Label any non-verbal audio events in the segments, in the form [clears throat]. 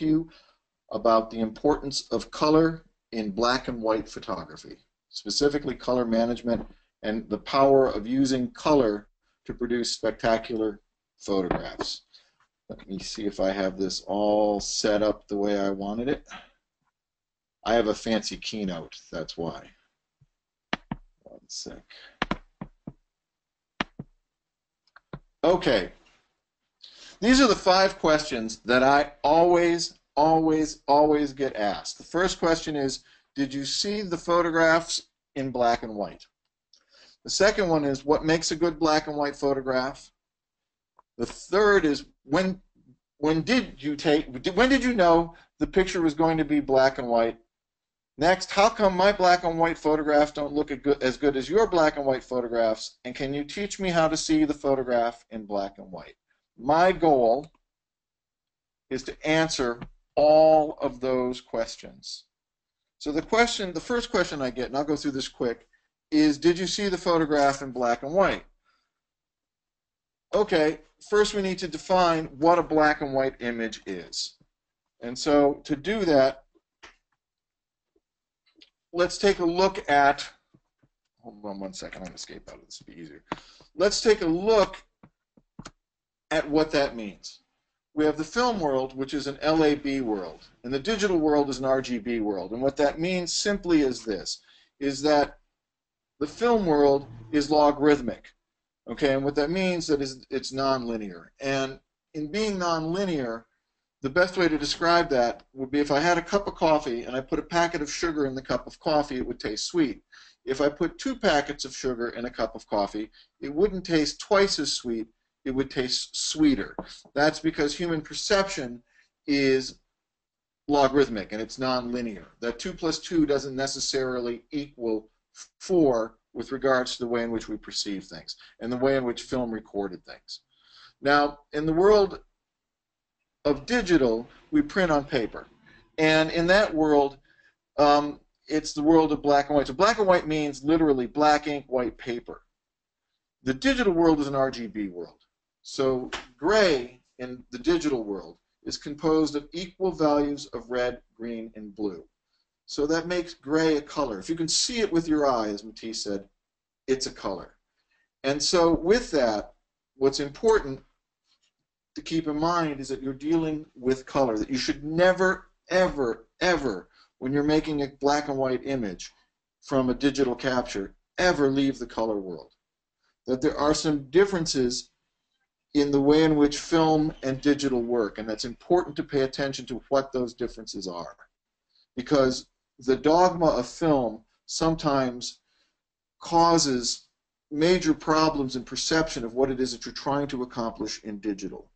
you about the importance of color in black and white photography, specifically color management and the power of using color to produce spectacular photographs. Let me see if I have this all set up the way I wanted it. I have a fancy keynote, that's why. One sec. Okay. These are the five questions that I always, always, always get asked. The first question is, did you see the photographs in black and white? The second one is, what makes a good black and white photograph? The third is, when when did you take when did you know the picture was going to be black and white? Next, how come my black and white photographs don't look as good as your black and white photographs? And can you teach me how to see the photograph in black and white? My goal is to answer all of those questions. So the question, the first question I get, and I'll go through this quick, is did you see the photograph in black and white? Okay, first we need to define what a black and white image is. And so to do that, let's take a look at, hold on one second, I'm going to escape out of this, to be easier. Let's take a look at what that means. We have the film world, which is an LAB world, and the digital world is an RGB world. And what that means simply is this, is that the film world is logarithmic. Okay, and what that means is it's nonlinear. And in being nonlinear, the best way to describe that would be if I had a cup of coffee and I put a packet of sugar in the cup of coffee, it would taste sweet. If I put two packets of sugar in a cup of coffee, it wouldn't taste twice as sweet, it would taste sweeter. That's because human perception is logarithmic and it's nonlinear. That 2 plus 2 doesn't necessarily equal 4 with regards to the way in which we perceive things and the way in which film recorded things. Now, in the world of digital, we print on paper. And in that world, um, it's the world of black and white. So black and white means literally black ink, white paper. The digital world is an RGB world. So gray in the digital world is composed of equal values of red, green, and blue. So that makes gray a color. If you can see it with your eye, as Matisse said, it's a color. And so with that, what's important to keep in mind is that you're dealing with color, that you should never, ever, ever, when you're making a black and white image from a digital capture, ever leave the color world. That there are some differences in the way in which film and digital work, and that's important to pay attention to what those differences are. Because the dogma of film sometimes causes major problems in perception of what it is that you're trying to accomplish in digital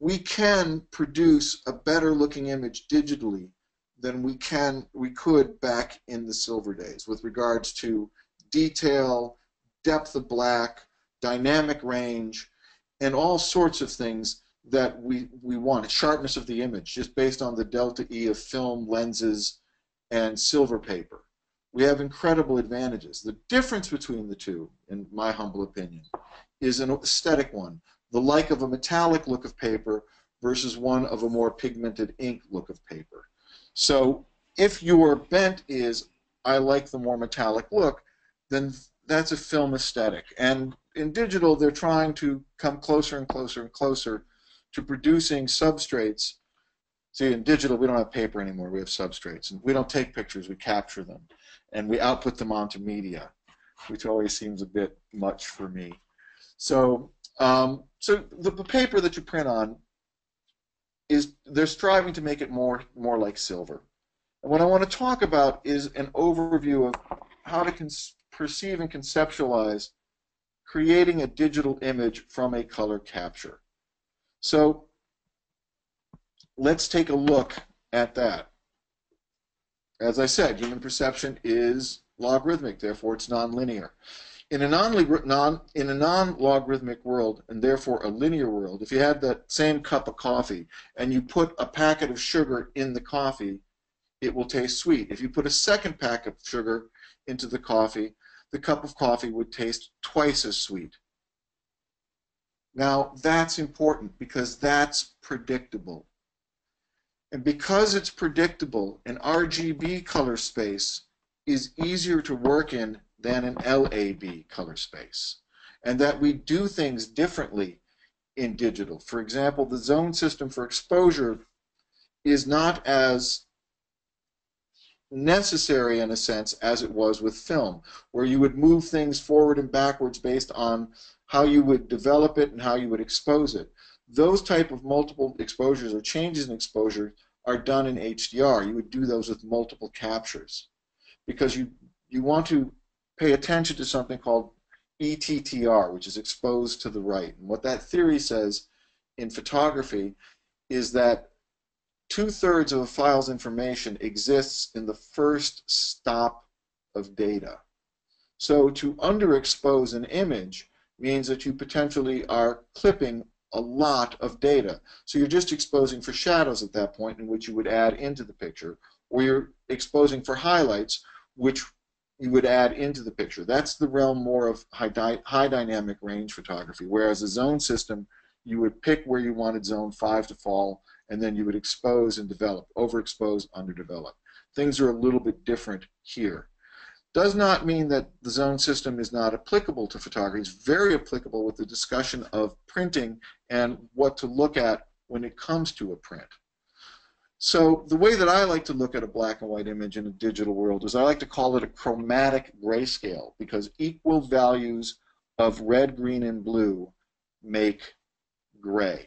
we can produce a better looking image digitally than we can we could back in the silver days with regards to detail, depth of black, dynamic range, and all sorts of things that we, we want. Sharpness of the image, just based on the delta E of film, lenses, and silver paper. We have incredible advantages. The difference between the two, in my humble opinion, is an aesthetic one the like of a metallic look of paper versus one of a more pigmented ink look of paper. So if your bent is, I like the more metallic look, then that's a film aesthetic. And in digital, they're trying to come closer and closer and closer to producing substrates. See, in digital, we don't have paper anymore. We have substrates. And we don't take pictures. We capture them. And we output them onto media, which always seems a bit much for me. So um, so the, the paper that you print on is they're striving to make it more more like silver. And what I want to talk about is an overview of how to perceive and conceptualize creating a digital image from a color capture. So let's take a look at that. As I said, human perception is logarithmic, therefore it's nonlinear. In a non, in a non-logarithmic world, and therefore a linear world, if you had that same cup of coffee and you put a packet of sugar in the coffee, it will taste sweet. If you put a second pack of sugar into the coffee, the cup of coffee would taste twice as sweet. Now, that's important because that's predictable. And because it's predictable, an RGB color space is easier to work in than an LAB color space. And that we do things differently in digital. For example, the zone system for exposure is not as necessary in a sense as it was with film, where you would move things forward and backwards based on how you would develop it and how you would expose it. Those type of multiple exposures or changes in exposure are done in HDR. You would do those with multiple captures because you you want to pay attention to something called ETTR, which is exposed to the right. And what that theory says in photography is that two-thirds of a file's information exists in the first stop of data. So to underexpose an image means that you potentially are clipping a lot of data. So you're just exposing for shadows at that point in which you would add into the picture, or you're exposing for highlights, which you would add into the picture. That's the realm more of high, di high dynamic range photography, whereas a zone system, you would pick where you wanted zone 5 to fall, and then you would expose and develop, overexpose, underdevelop. Things are a little bit different here. Does not mean that the zone system is not applicable to photography. It's very applicable with the discussion of printing and what to look at when it comes to a print. So the way that I like to look at a black and white image in a digital world is I like to call it a chromatic grayscale because equal values of red, green, and blue make gray.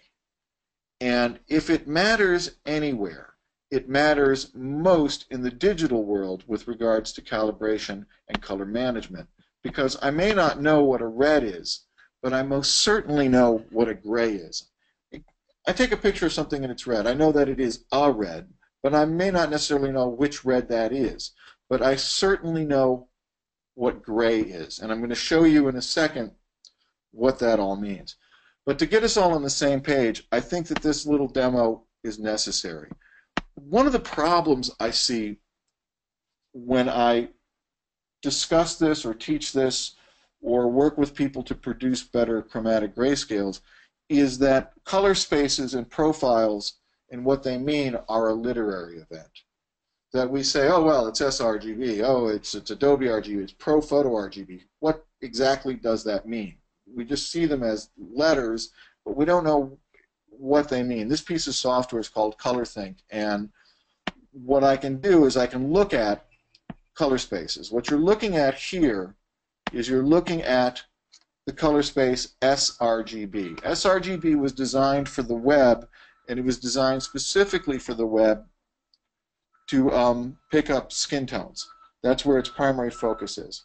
And if it matters anywhere, it matters most in the digital world with regards to calibration and color management. Because I may not know what a red is, but I most certainly know what a gray is. I take a picture of something and it's red. I know that it is a red, but I may not necessarily know which red that is. But I certainly know what gray is. And I'm going to show you in a second what that all means. But to get us all on the same page, I think that this little demo is necessary. One of the problems I see when I discuss this or teach this or work with people to produce better chromatic grayscales is that color spaces and profiles and what they mean are a literary event. That we say, oh well, it's sRGB, oh it's it's Adobe RGB, it's ProPhoto RGB. What exactly does that mean? We just see them as letters, but we don't know what they mean. This piece of software is called ColorThink, and what I can do is I can look at color spaces. What you're looking at here is you're looking at the color space sRGB. sRGB was designed for the web, and it was designed specifically for the web to um, pick up skin tones. That's where its primary focus is.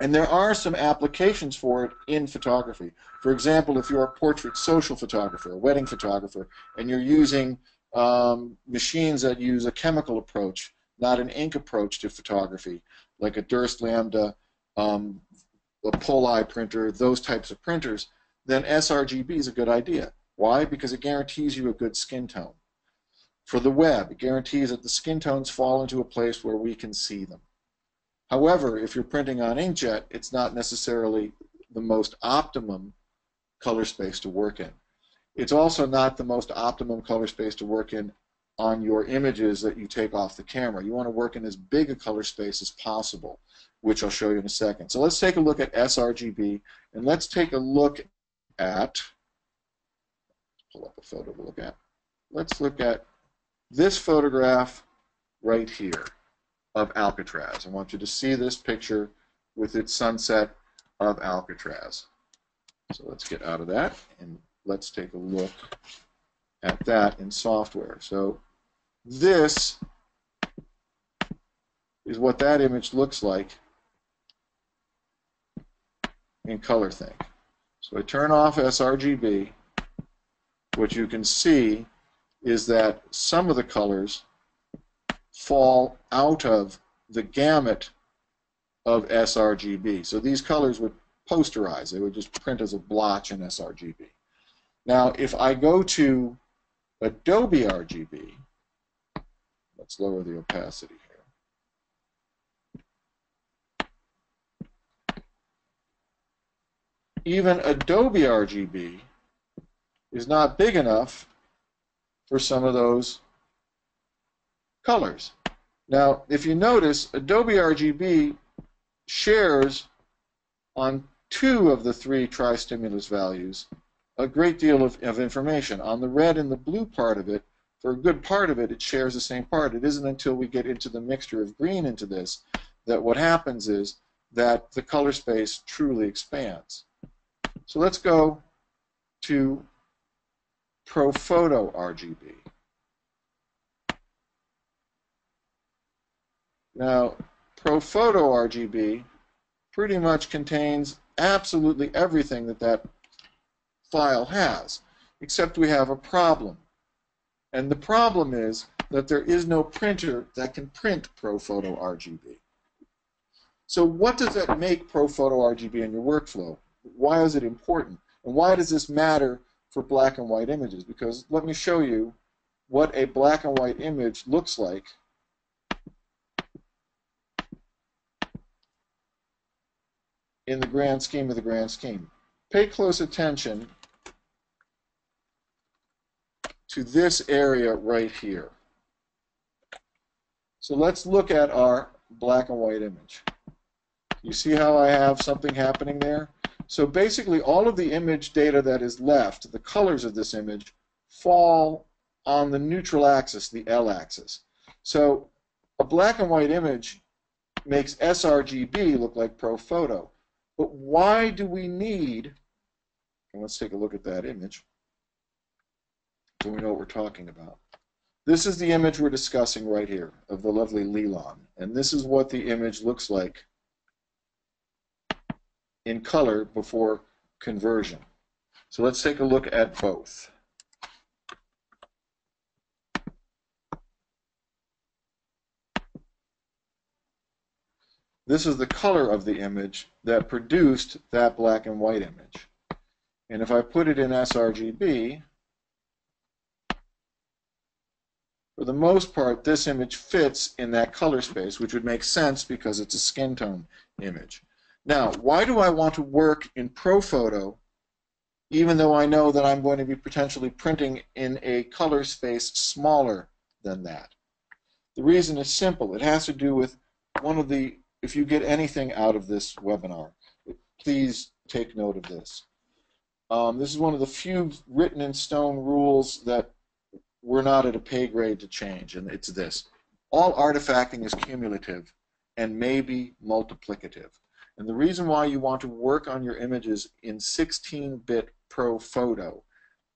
And there are some applications for it in photography. For example, if you're a portrait social photographer, a wedding photographer, and you're using um, machines that use a chemical approach, not an ink approach to photography, like a Durst Lambda, um, a Poli printer, those types of printers, then sRGB is a good idea. Why? Because it guarantees you a good skin tone. For the web, it guarantees that the skin tones fall into a place where we can see them. However, if you're printing on inkjet, it's not necessarily the most optimum color space to work in. It's also not the most optimum color space to work in on your images that you take off the camera. You want to work in as big a color space as possible, which I'll show you in a second. So let's take a look at sRGB, and let's take a look at, pull up a photo to look at. Let's look at this photograph right here of Alcatraz. I want you to see this picture with its sunset of Alcatraz. So let's get out of that and let's take a look at that in software. So this is what that image looks like in ColorThink. So I turn off sRGB. What you can see is that some of the colors fall out of the gamut of sRGB. So these colors would posterize. They would just print as a blotch in sRGB. Now, if I go to Adobe RGB, let's lower the opacity here. Even Adobe RGB is not big enough for some of those colors. Now, if you notice, Adobe RGB shares on two of the three tri-stimulus values a great deal of, of information. On the red and the blue part of it, for a good part of it, it shares the same part. It isn't until we get into the mixture of green into this that what happens is that the color space truly expands. So let's go to ProPhoto RGB. Now, ProPhoto RGB pretty much contains absolutely everything that that file has, except we have a problem. And the problem is that there is no printer that can print ProPhoto RGB. So what does that make ProPhoto RGB in your workflow? Why is it important? And why does this matter for black and white images? Because let me show you what a black and white image looks like in the grand scheme of the grand scheme. Pay close attention to this area right here. So let's look at our black and white image. You see how I have something happening there? So basically all of the image data that is left, the colors of this image, fall on the neutral axis, the L axis. So a black and white image makes sRGB look like ProPhoto. But why do we need, and let's take a look at that image so we know what we're talking about. This is the image we're discussing right here of the lovely Lelon. And this is what the image looks like in color before conversion. So let's take a look at both. This is the color of the image that produced that black and white image. And if I put it in sRGB, for the most part, this image fits in that color space, which would make sense because it's a skin tone image. Now, why do I want to work in ProPhoto even though I know that I'm going to be potentially printing in a color space smaller than that? The reason is simple. It has to do with one of the if you get anything out of this webinar, please take note of this. Um, this is one of the few written in stone rules that we're not at a pay grade to change, and it's this. All artifacting is cumulative and may be multiplicative. And the reason why you want to work on your images in 16-bit ProPhoto,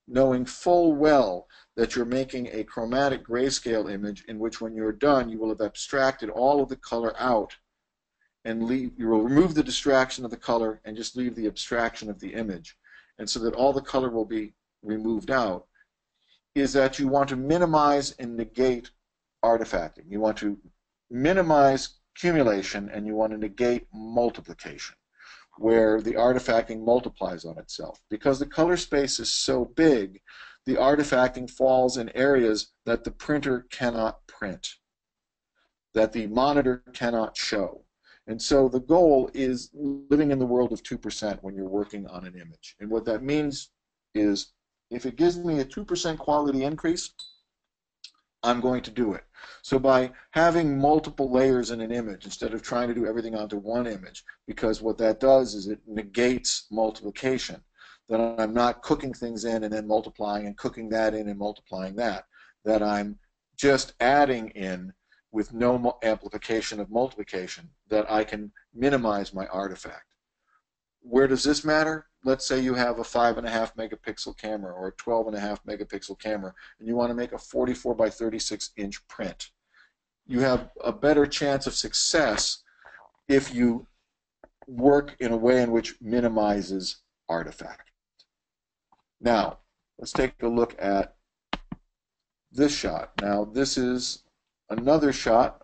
knowing full well that you're making a chromatic grayscale image in which when you're done you will have abstracted all of the color out and leave, you will remove the distraction of the color and just leave the abstraction of the image. And so that all the color will be removed out, is that you want to minimize and negate artifacting. You want to minimize accumulation and you want to negate multiplication, where the artifacting multiplies on itself. Because the color space is so big, the artifacting falls in areas that the printer cannot print, that the monitor cannot show. And so the goal is living in the world of 2% when you're working on an image. And what that means is if it gives me a 2% quality increase, I'm going to do it. So by having multiple layers in an image instead of trying to do everything onto one image, because what that does is it negates multiplication. That I'm not cooking things in and then multiplying and cooking that in and multiplying that. That I'm just adding in with no amplification of multiplication that I can minimize my artifact. Where does this matter? Let's say you have a 5.5 megapixel camera or a 12.5 megapixel camera and you want to make a 44 by 36 inch print. You have a better chance of success if you work in a way in which minimizes artifact. Now, let's take a look at this shot. Now, this is another shot.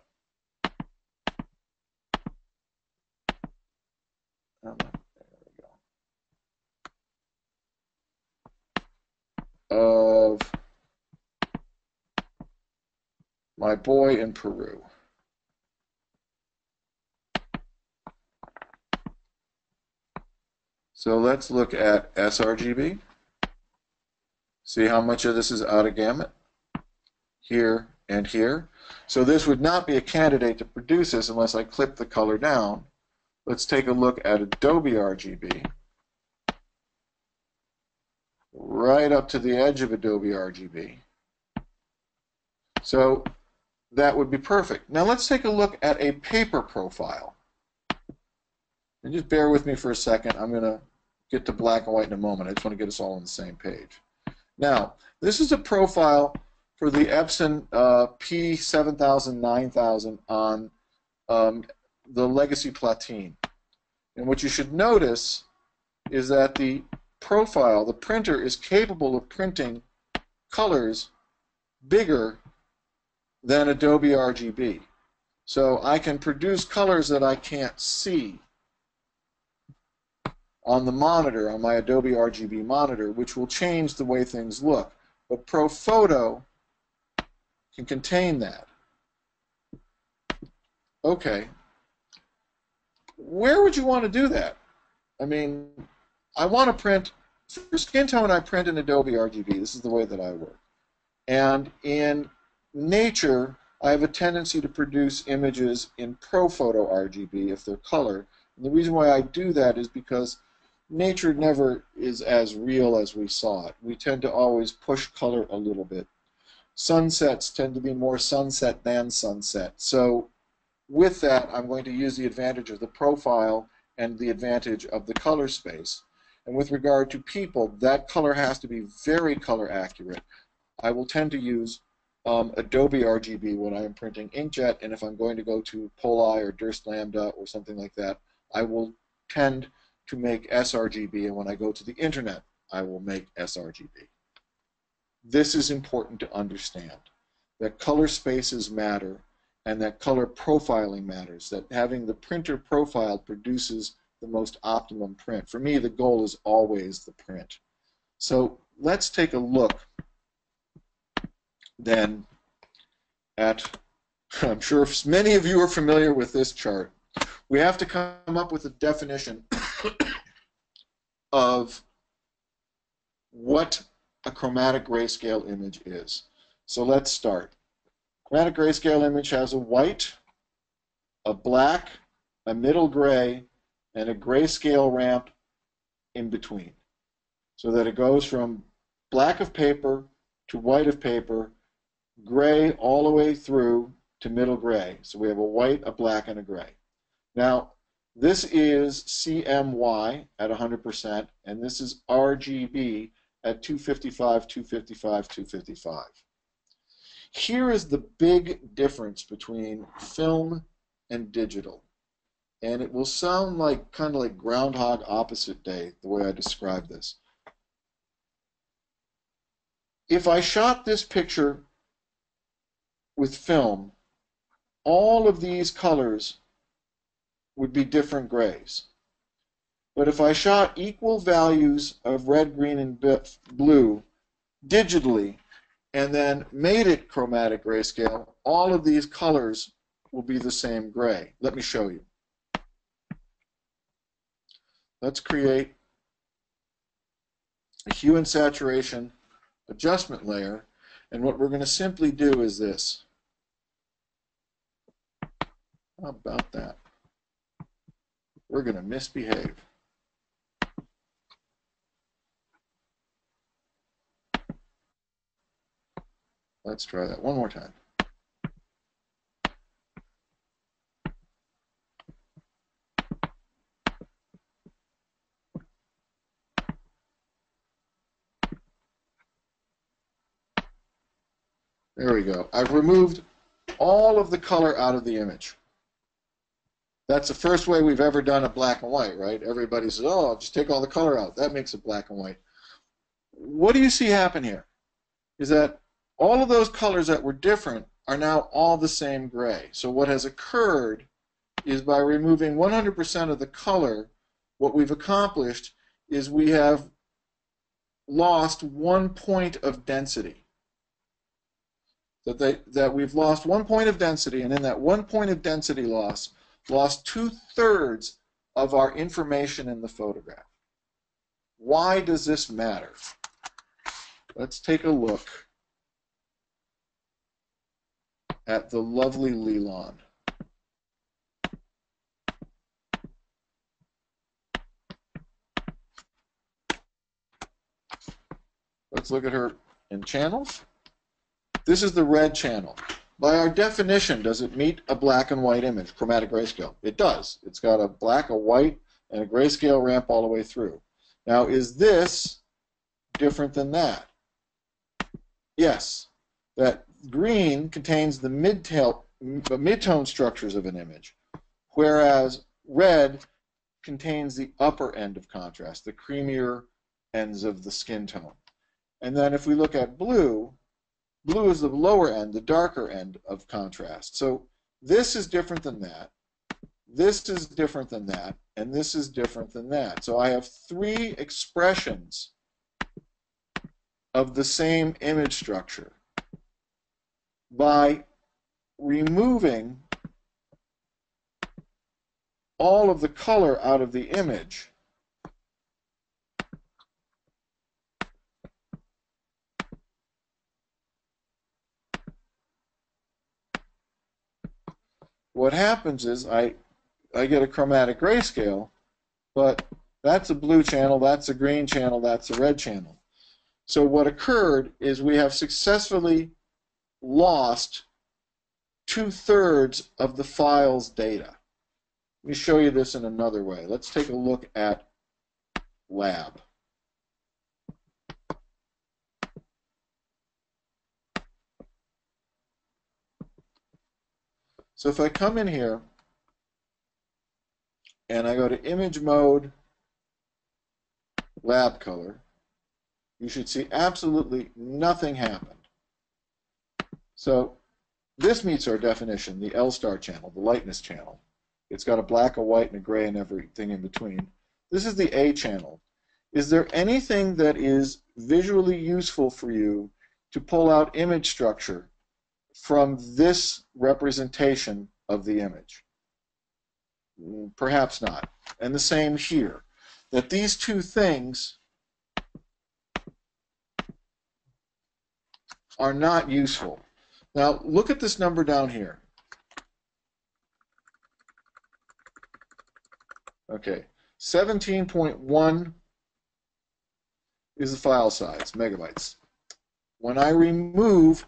Oh, of my boy in Peru. So let's look at sRGB. See how much of this is out of gamut? Here and here. So this would not be a candidate to produce this unless I clip the color down. Let's take a look at Adobe RGB. Right up to the edge of Adobe RGB. So that would be perfect. Now let's take a look at a paper profile. And just bear with me for a second. I'm going to get to black and white in a moment. I just want to get us all on the same page. Now, this is a profile for the Epson uh, P7000 9000 on um, the Legacy Platine. And what you should notice is that the profile, the printer, is capable of printing colors bigger than Adobe RGB. So I can produce colors that I can't see on the monitor, on my Adobe RGB monitor, which will change the way things look. But ProPhoto can contain that. Okay. Where would you want to do that? I mean, I want to print, for skin tone, I print in Adobe RGB. This is the way that I work. And in nature, I have a tendency to produce images in ProPhoto RGB if they're color. And the reason why I do that is because nature never is as real as we saw it. We tend to always push color a little bit. Sunsets tend to be more sunset than sunset. So with that, I'm going to use the advantage of the profile and the advantage of the color space. And with regard to people, that color has to be very color accurate. I will tend to use um, Adobe RGB when I am printing inkjet, and if I'm going to go to Polai or Durst Lambda or something like that, I will tend to make sRGB, and when I go to the internet, I will make sRGB. This is important to understand, that color spaces matter and that color profiling matters, that having the printer profile produces the most optimum print. For me, the goal is always the print. So let's take a look then at, I'm sure many of you are familiar with this chart. We have to come up with a definition [coughs] of what a chromatic grayscale image is. So let's start. Chromatic grayscale image has a white, a black, a middle gray, and a grayscale ramp in between. So that it goes from black of paper to white of paper, gray all the way through to middle gray. So we have a white, a black, and a gray. Now, this is CMY at 100%, and this is RGB at 255, 255, 255. Here is the big difference between film and digital. And it will sound like kind of like Groundhog Opposite Day, the way I describe this. If I shot this picture with film, all of these colors would be different grays. But if I shot equal values of red, green, and blue digitally, and then made it chromatic grayscale, all of these colors will be the same gray. Let me show you. Let's create a hue and saturation adjustment layer, and what we're going to simply do is this. How about that? We're going to misbehave. Let's try that one more time. There we go. I've removed all of the color out of the image. That's the first way we've ever done a black and white, right? Everybody says, oh, just take all the color out. That makes it black and white. What do you see happen here? Is that all of those colors that were different are now all the same gray. So what has occurred is by removing 100% of the color, what we've accomplished is we have lost one point of density. That, they, that we've lost one point of density, and in that one point of density loss, lost two-thirds of our information in the photograph. Why does this matter? Let's take a look at the lovely Leland. Let's look at her in channels. This is the red channel. By our definition, does it meet a black and white image, chromatic grayscale? It does. It's got a black, a white, and a grayscale ramp all the way through. Now, is this different than that? Yes. That green contains the mid-tail, mid-tone structures of an image, whereas red contains the upper end of contrast, the creamier ends of the skin tone. And then if we look at blue, blue is the lower end, the darker end of contrast. So this is different than that. This is different than that. And this is different than that. So I have three expressions of the same image structure by removing all of the color out of the image what happens is I I get a chromatic grayscale, but that's a blue channel, that's a green channel, that's a red channel. So what occurred is we have successfully lost two-thirds of the file's data. Let me show you this in another way. Let's take a look at lab. So if I come in here and I go to image mode, lab color, you should see absolutely nothing happened. So this meets our definition, the L-star channel, the lightness channel. It's got a black, a white, and a gray, and everything in between. This is the A channel. Is there anything that is visually useful for you to pull out image structure from this representation of the image? Perhaps not. And the same here. That these two things are not useful. Now, look at this number down here. Okay, 17.1 is the file size, megabytes. When I remove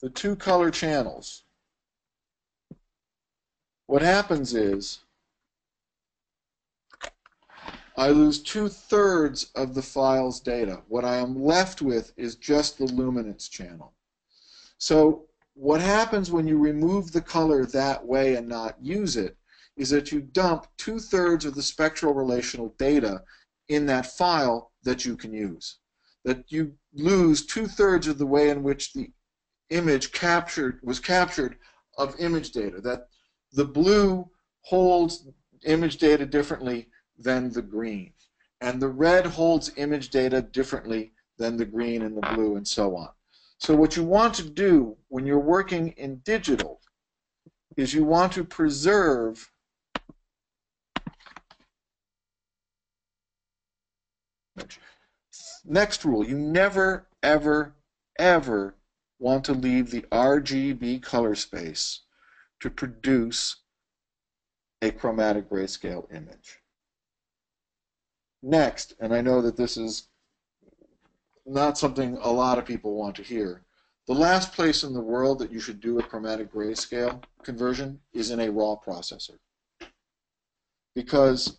the two color channels, what happens is I lose two-thirds of the file's data. What I am left with is just the luminance channel. So what happens when you remove the color that way and not use it is that you dump two-thirds of the spectral relational data in that file that you can use. That you lose two-thirds of the way in which the image captured was captured of image data. That the blue holds image data differently than the green, and the red holds image data differently than the green and the blue, and so on. So what you want to do when you're working in digital is you want to preserve Next rule, you never, ever, ever want to leave the RGB color space to produce a chromatic grayscale image. Next, and I know that this is not something a lot of people want to hear, the last place in the world that you should do a chromatic grayscale conversion is in a raw processor. Because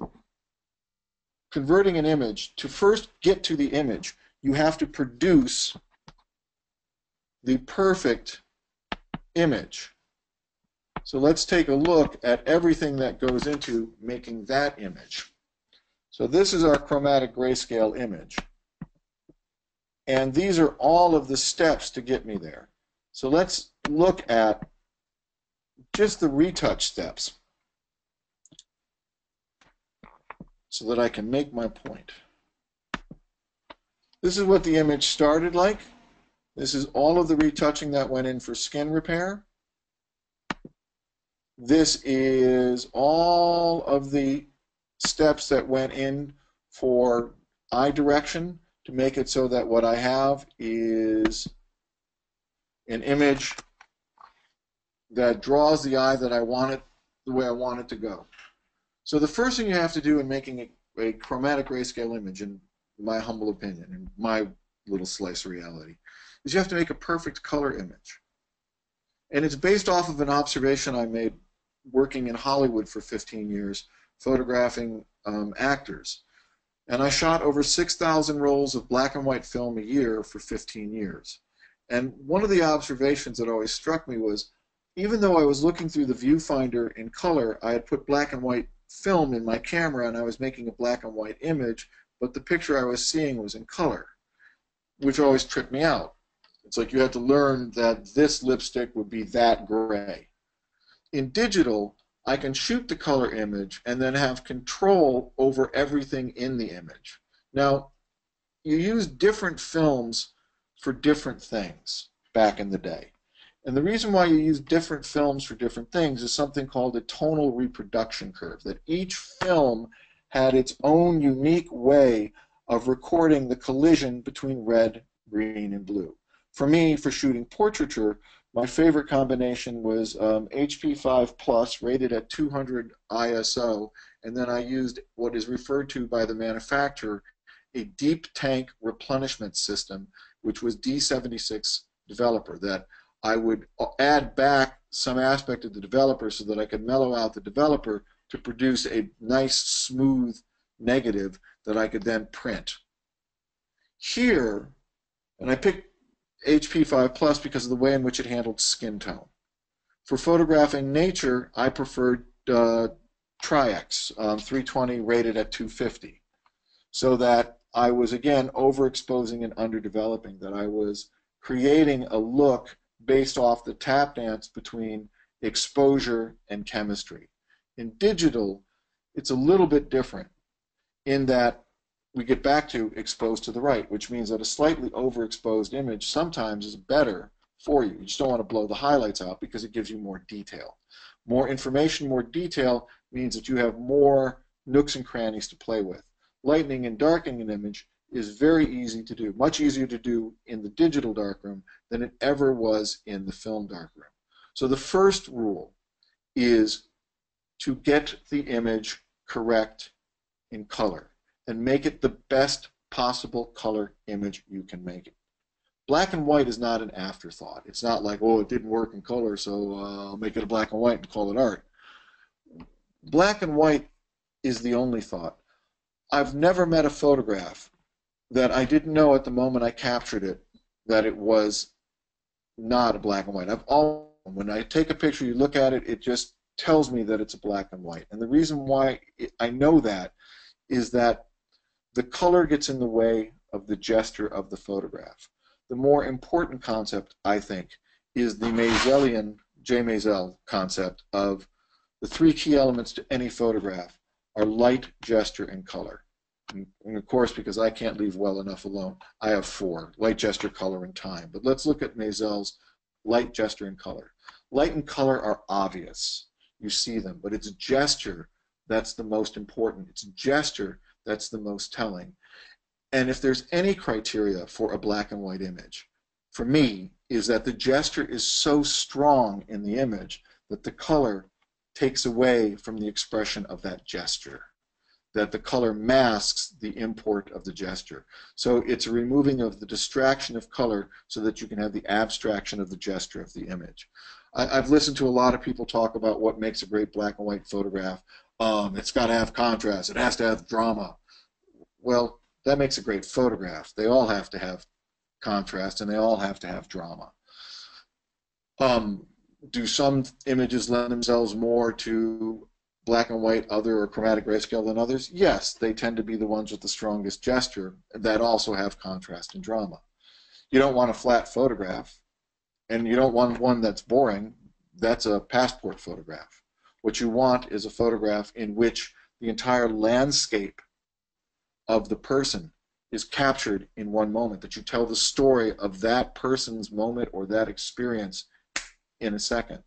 converting an image, to first get to the image, you have to produce the perfect image. So let's take a look at everything that goes into making that image. So this is our chromatic grayscale image. And these are all of the steps to get me there. So let's look at just the retouch steps so that I can make my point. This is what the image started like. This is all of the retouching that went in for skin repair. This is all of the steps that went in for eye direction to make it so that what I have is an image that draws the eye that I want it the way I want it to go. So the first thing you have to do in making a, a chromatic grayscale image, in my humble opinion, in my little slice of reality, is you have to make a perfect color image. And it's based off of an observation I made working in Hollywood for 15 years, photographing um, actors. And I shot over 6,000 rolls of black and white film a year for 15 years. And one of the observations that always struck me was even though I was looking through the viewfinder in color, I had put black and white film in my camera and I was making a black and white image, but the picture I was seeing was in color, which always tripped me out. It's like you had to learn that this lipstick would be that gray. In digital, I can shoot the color image and then have control over everything in the image. Now, you use different films for different things back in the day. And the reason why you use different films for different things is something called a tonal reproduction curve, that each film had its own unique way of recording the collision between red, green, and blue. For me, for shooting portraiture, my favorite combination was um, HP5 Plus, rated at 200 ISO, and then I used what is referred to by the manufacturer a deep tank replenishment system, which was D76 developer, that I would add back some aspect of the developer so that I could mellow out the developer to produce a nice, smooth negative that I could then print. Here, and I picked HP5 Plus because of the way in which it handled skin tone. For photographing nature, I preferred uh, Tri-X um, 320 rated at 250 so that I was again overexposing and underdeveloping, that I was creating a look based off the tap dance between exposure and chemistry. In digital, it's a little bit different in that we get back to exposed to the right, which means that a slightly overexposed image sometimes is better for you. You just don't want to blow the highlights out because it gives you more detail. More information, more detail means that you have more nooks and crannies to play with. Lightening and darkening an image is very easy to do, much easier to do in the digital darkroom than it ever was in the film darkroom. So the first rule is to get the image correct in color and make it the best possible color image you can make it. Black and white is not an afterthought. It's not like, oh, it didn't work in color, so uh, I'll make it a black and white and call it art. Black and white is the only thought. I've never met a photograph that I didn't know at the moment I captured it that it was not a black and white. I've all when I take a picture, you look at it, it just tells me that it's a black and white. And the reason why I know that is that the color gets in the way of the gesture of the photograph. The more important concept, I think, is the Maiselian, Jay Maisel concept of the three key elements to any photograph are light, gesture, and color. And of course, because I can't leave well enough alone, I have four, light, gesture, color, and time. But let's look at Maisel's light, gesture, and color. Light and color are obvious. You see them, but it's gesture that's the most important. It's gesture that's the most telling. And if there's any criteria for a black and white image, for me, is that the gesture is so strong in the image that the color takes away from the expression of that gesture that the color masks the import of the gesture. So it's a removing of the distraction of color so that you can have the abstraction of the gesture of the image. I, have listened to a lot of people talk about what makes a great black and white photograph. Um, it's got to have contrast. It has to have drama. Well, that makes a great photograph. They all have to have contrast and they all have to have drama. Um, do some images lend themselves more to black and white other or chromatic grayscale than others? Yes, they tend to be the ones with the strongest gesture that also have contrast and drama. You don't want a flat photograph, and you don't want one that's boring. That's a passport photograph. What you want is a photograph in which the entire landscape of the person is captured in one moment, that you tell the story of that person's moment or that experience in a second.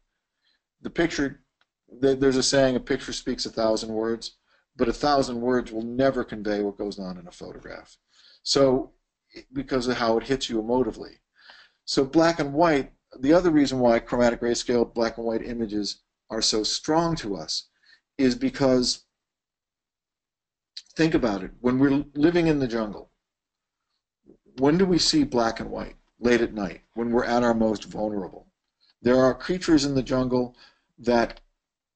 The picture there's a saying, a picture speaks a thousand words, but a thousand words will never convey what goes on in a photograph. So, because of how it hits you emotively. So black and white, the other reason why chromatic grayscale black and white images are so strong to us is because think about it when we're living in the jungle when do we see black and white late at night when we're at our most vulnerable? There are creatures in the jungle that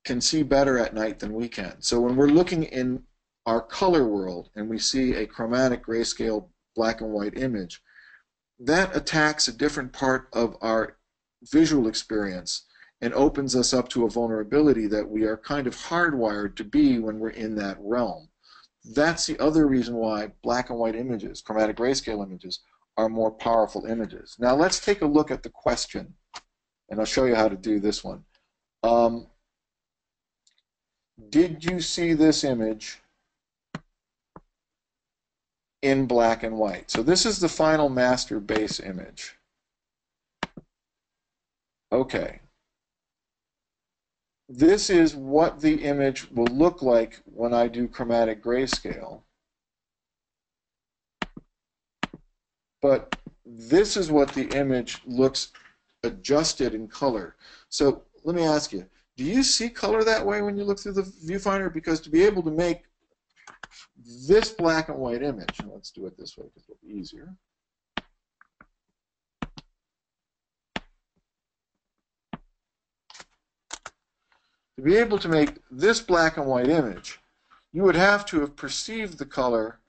can see better at night than we can. So when we're looking in our color world and we see a chromatic grayscale black and white image that attacks a different part of our visual experience and opens us up to a vulnerability that we are kind of hardwired to be when we're in that realm. That's the other reason why black and white images, chromatic grayscale images, are more powerful images. Now let's take a look at the question, and I'll show you how to do this one. Um, did you see this image in black and white? So this is the final master base image. Okay. This is what the image will look like when I do chromatic grayscale. But this is what the image looks adjusted in color. So let me ask you, do you see color that way when you look through the viewfinder? Because to be able to make this black and white image, let's do it this way because it'll be easier. To be able to make this black and white image, you would have to have perceived the color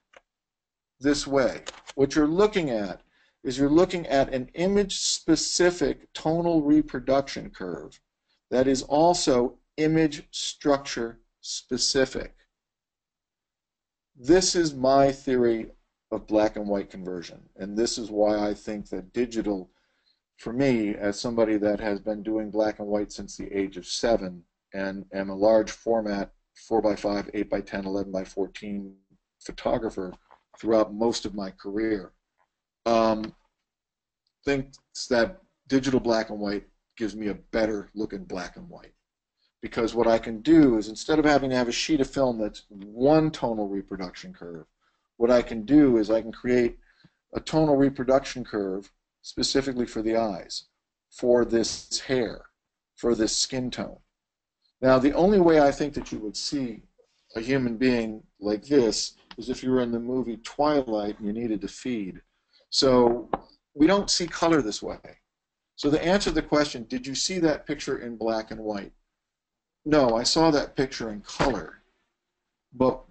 this way. What you're looking at is you're looking at an image-specific tonal reproduction curve that is also image structure specific. This is my theory of black and white conversion, and this is why I think that digital, for me, as somebody that has been doing black and white since the age of seven, and am a large format 4x5, 8x10, 11x14 photographer throughout most of my career. Um, thinks that digital black and white gives me a better looking black and white. Because what I can do is instead of having to have a sheet of film that's one tonal reproduction curve, what I can do is I can create a tonal reproduction curve specifically for the eyes, for this hair, for this skin tone. Now, the only way I think that you would see a human being like this is if you were in the movie Twilight and you needed to feed. So we don't see color this way. So the answer to the question, did you see that picture in black and white? No, I saw that picture in color. But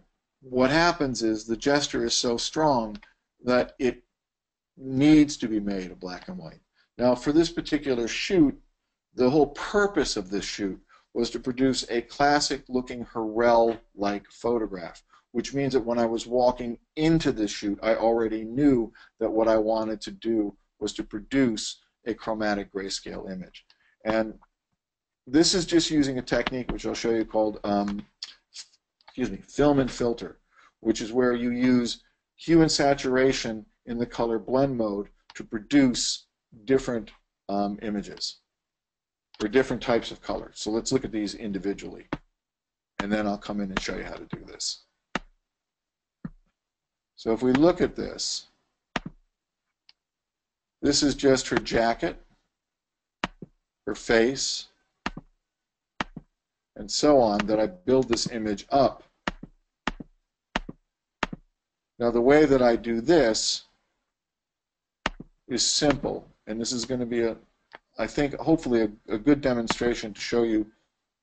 what happens is the gesture is so strong that it needs to be made a black and white. Now, for this particular shoot, the whole purpose of this shoot was to produce a classic looking Hurrell like photograph, which means that when I was walking into this shoot, I already knew that what I wanted to do was to produce a chromatic grayscale image. And this is just using a technique which I'll show you called, um, excuse me, film and filter, which is where you use hue and saturation in the color blend mode to produce different um, images for different types of colors. So let's look at these individually. And then I'll come in and show you how to do this. So if we look at this, this is just her jacket, her face, and so on that I build this image up. Now the way that I do this is simple, and this is going to be a, I think, hopefully a, a good demonstration to show you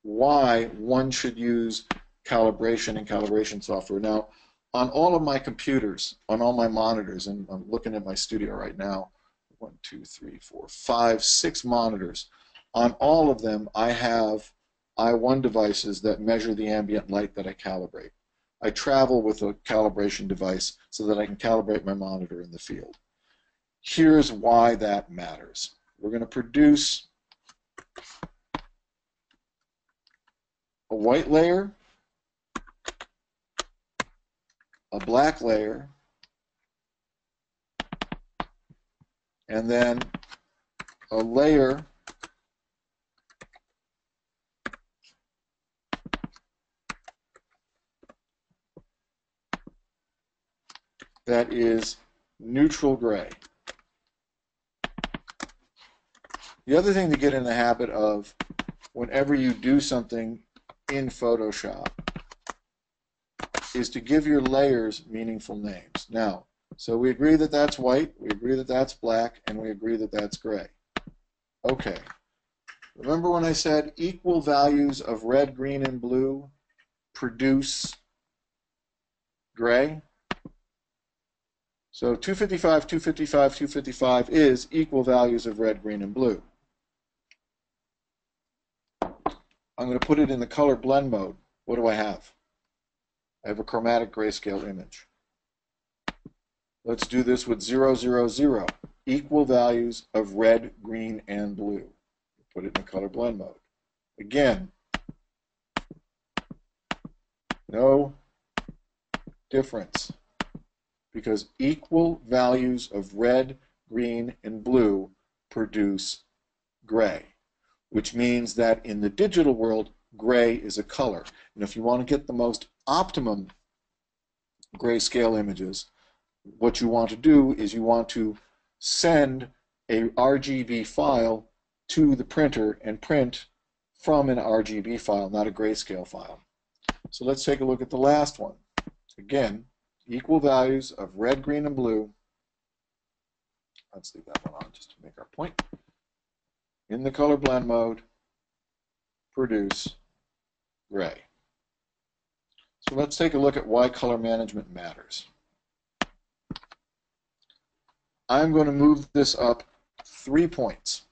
why one should use calibration and calibration software. Now, on all of my computers, on all my monitors, and I'm looking at my studio right now, one, two, three, four, five, six monitors. On all of them, I have i1 devices that measure the ambient light that I calibrate. I travel with a calibration device so that I can calibrate my monitor in the field. Here's why that matters. We're going to produce a white layer, a black layer, and then a layer that is neutral gray. The other thing to get in the habit of whenever you do something in Photoshop is to give your layers meaningful names. Now, so we agree that that's white, we agree that that's black, and we agree that that's gray. Okay. Remember when I said equal values of red, green, and blue produce gray? So 255, 255, 255 is equal values of red, green, and blue. I'm going to put it in the color blend mode. What do I have? I have a chromatic grayscale image. Let's do this with 0, 0, 0. Equal values of red, green, and blue. Put it in the color blend mode. Again, no difference because equal values of red, green, and blue produce gray, which means that in the digital world, gray is a color. And if you want to get the most optimum grayscale images, what you want to do is you want to send a RGB file to the printer and print from an RGB file, not a grayscale file. So let's take a look at the last one. Again, equal values of red, green, and blue. Let's leave that one on just to make our point. In the color blend mode, produce gray. So let's take a look at why color management matters. I'm going to move this up three points.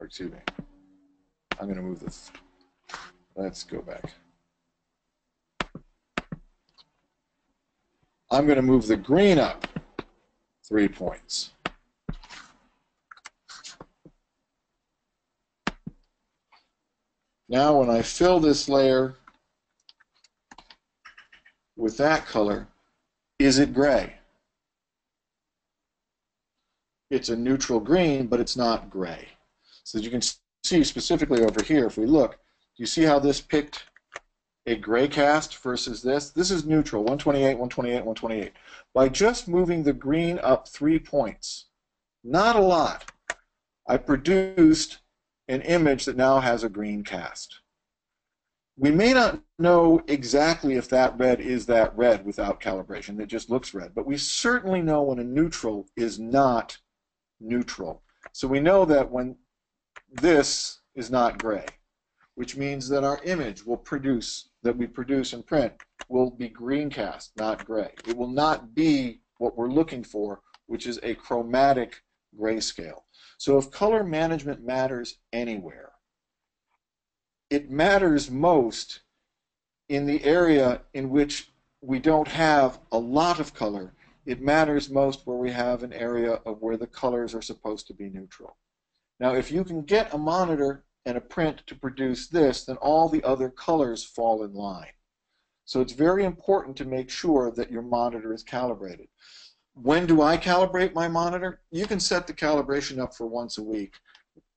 Or excuse me. I'm going to move this. Let's go back. I'm going to move the green up three points. Now when I fill this layer with that color, is it gray? It's a neutral green, but it's not gray. So you can see specifically over here, if we look, you see how this picked a gray cast versus this? This is neutral, 128, 128, 128. By just moving the green up three points, not a lot, I produced an image that now has a green cast. We may not know exactly if that red is that red without calibration. It just looks red. But we certainly know when a neutral is not neutral. So we know that when this is not gray, which means that our image will produce, that we produce and print, will be green cast, not gray. It will not be what we're looking for, which is a chromatic grayscale. So if color management matters anywhere, it matters most in the area in which we don't have a lot of color. It matters most where we have an area of where the colors are supposed to be neutral. Now, if you can get a monitor and a print to produce this, then all the other colors fall in line. So it's very important to make sure that your monitor is calibrated. When do I calibrate my monitor? You can set the calibration up for once a week.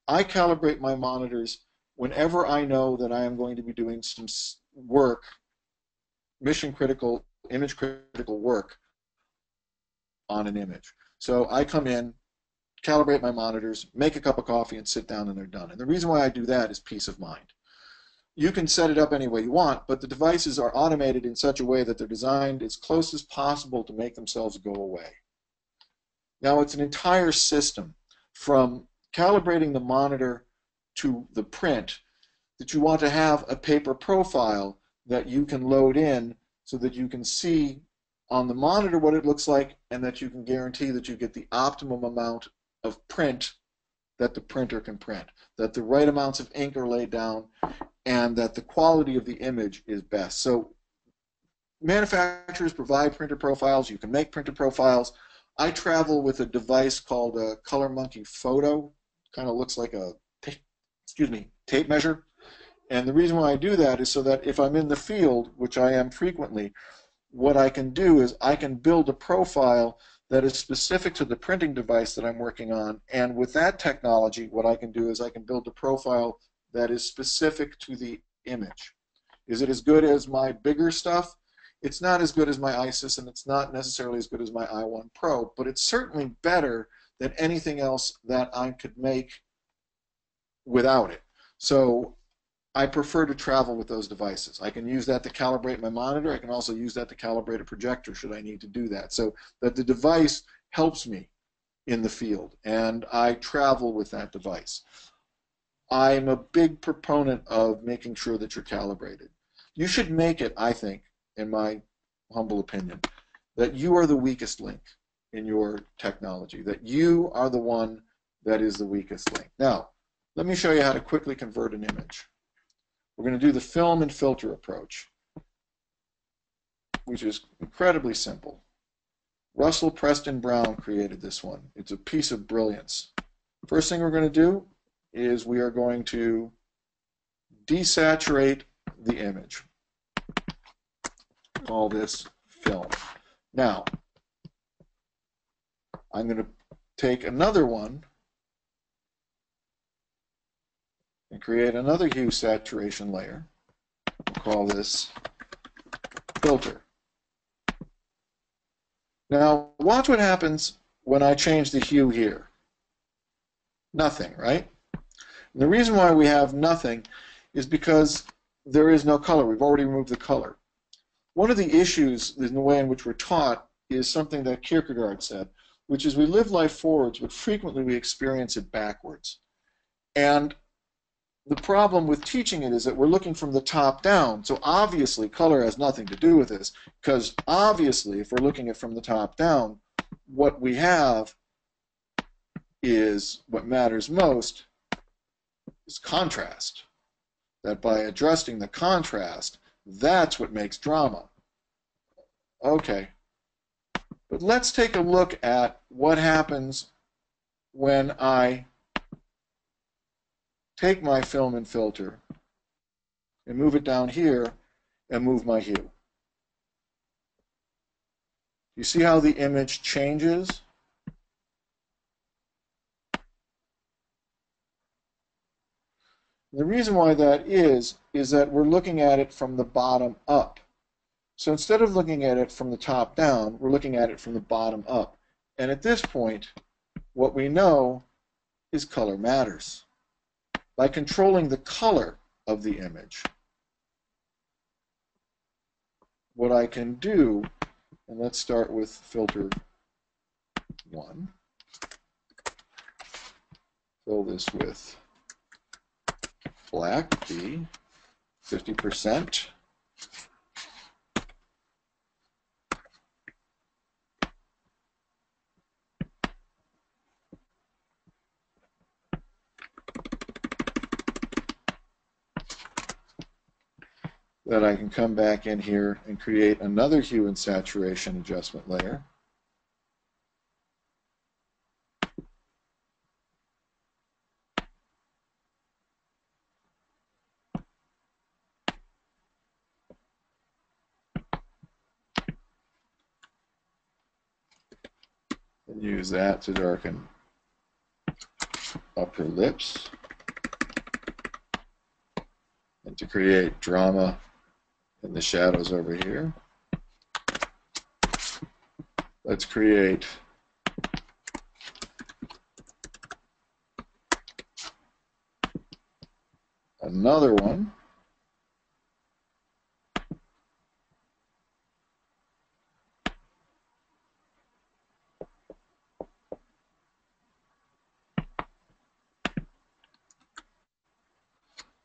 I calibrate my monitors whenever I know that I am going to be doing some work, mission critical, image critical work on an image. So I come in, calibrate my monitors, make a cup of coffee, and sit down and they're done. And the reason why I do that is peace of mind. You can set it up any way you want, but the devices are automated in such a way that they're designed as close as possible to make themselves go away. Now it's an entire system from calibrating the monitor to the print that you want to have a paper profile that you can load in so that you can see on the monitor what it looks like and that you can guarantee that you get the optimum amount of print that the printer can print, that the right amounts of ink are laid down, and that the quality of the image is best. So manufacturers provide printer profiles. You can make printer profiles. I travel with a device called a ColorMunki Photo. Kind of looks like a, excuse me, tape measure. And the reason why I do that is so that if I'm in the field, which I am frequently, what I can do is I can build a profile that is specific to the printing device that I'm working on. And with that technology, what I can do is I can build a profile that is specific to the image. Is it as good as my bigger stuff? It's not as good as my iSis, and it's not necessarily as good as my i1 Pro, but it's certainly better than anything else that I could make without it. So I prefer to travel with those devices. I can use that to calibrate my monitor. I can also use that to calibrate a projector should I need to do that. So that the device helps me in the field, and I travel with that device. I'm a big proponent of making sure that you're calibrated. You should make it, I think, in my humble opinion, that you are the weakest link in your technology, that you are the one that is the weakest link. Now, let me show you how to quickly convert an image. We're going to do the film and filter approach, which is incredibly simple. Russell Preston Brown created this one. It's a piece of brilliance. First thing we're going to do is we are going to desaturate the image. Call this film. Now, I'm going to take another one and create another hue saturation layer. We'll call this filter. Now, watch what happens when I change the hue here. Nothing, right? And the reason why we have nothing is because there is no color. We've already removed the color. One of the issues in the way in which we're taught is something that Kierkegaard said, which is we live life forwards, but frequently we experience it backwards. And the problem with teaching it is that we're looking from the top down. So obviously, color has nothing to do with this, because obviously, if we're looking at from the top down, what we have is what matters most is contrast. That by adjusting the contrast, that's what makes drama. Okay. But let's take a look at what happens when I take my film and filter and move it down here and move my hue. You see how the image changes? The reason why that is, is that we're looking at it from the bottom up. So instead of looking at it from the top down, we're looking at it from the bottom up. And at this point, what we know is color matters by controlling the color of the image. What I can do, and let's start with filter 1. Fill this with black, B, 50%. That I can come back in here and create another hue and saturation adjustment layer. And use that to darken upper lips and to create drama in the shadows over here. Let's create another one.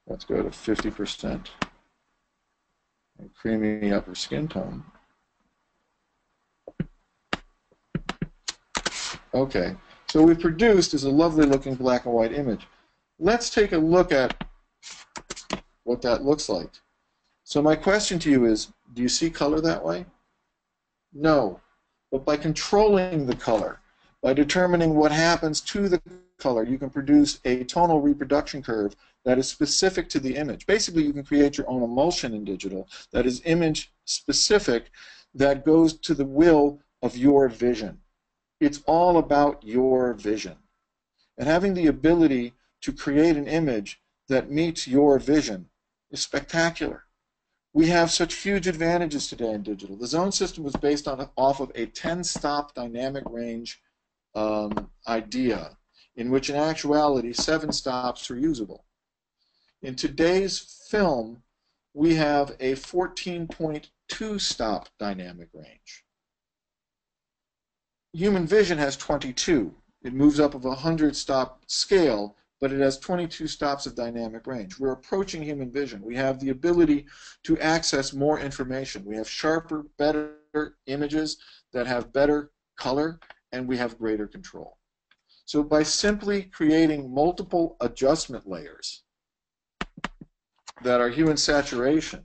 Let's go to 50% creamy upper skin tone. Okay, so we've produced is a lovely looking black and white image. Let's take a look at what that looks like. So my question to you is, do you see color that way? No. But by controlling the color, by determining what happens to the color, you can produce a tonal reproduction curve that is specific to the image. Basically, you can create your own emulsion in digital that is image specific that goes to the will of your vision. It's all about your vision. And having the ability to create an image that meets your vision is spectacular. we have such huge advantages today in digital. The zone system was based on off of a 10-stop dynamic range um, idea, in which in actuality seven stops are usable. In today's film, we have a 14.2 stop dynamic range. Human vision has 22. It moves up of a 100 stop scale, but it has 22 stops of dynamic range. We're approaching human vision. We have the ability to access more information. We have sharper, better images that have better color, and we have greater control. So by simply creating multiple adjustment layers that are hue and saturation,